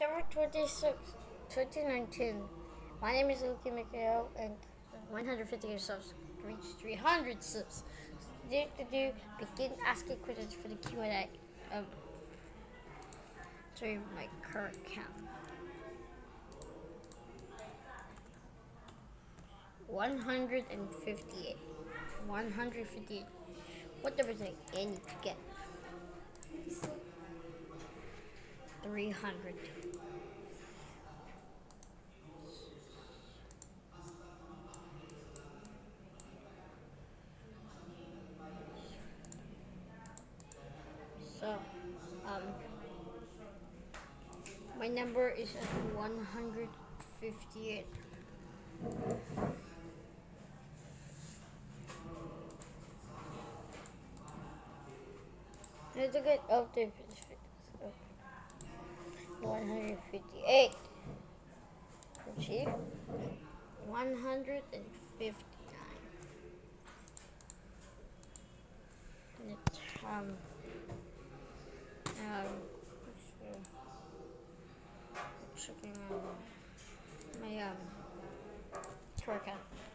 September 26, 2019. My name is Luki Mikhail, and 150 subs reached 300 subs. Do, do, do, begin asking questions for the Q&A um, to my current account. 158. 158. What number it? I need to get? 300. So, um, my number is at 158. Let's get up to 158. Achieve 159. Let's um um checking um, my um account.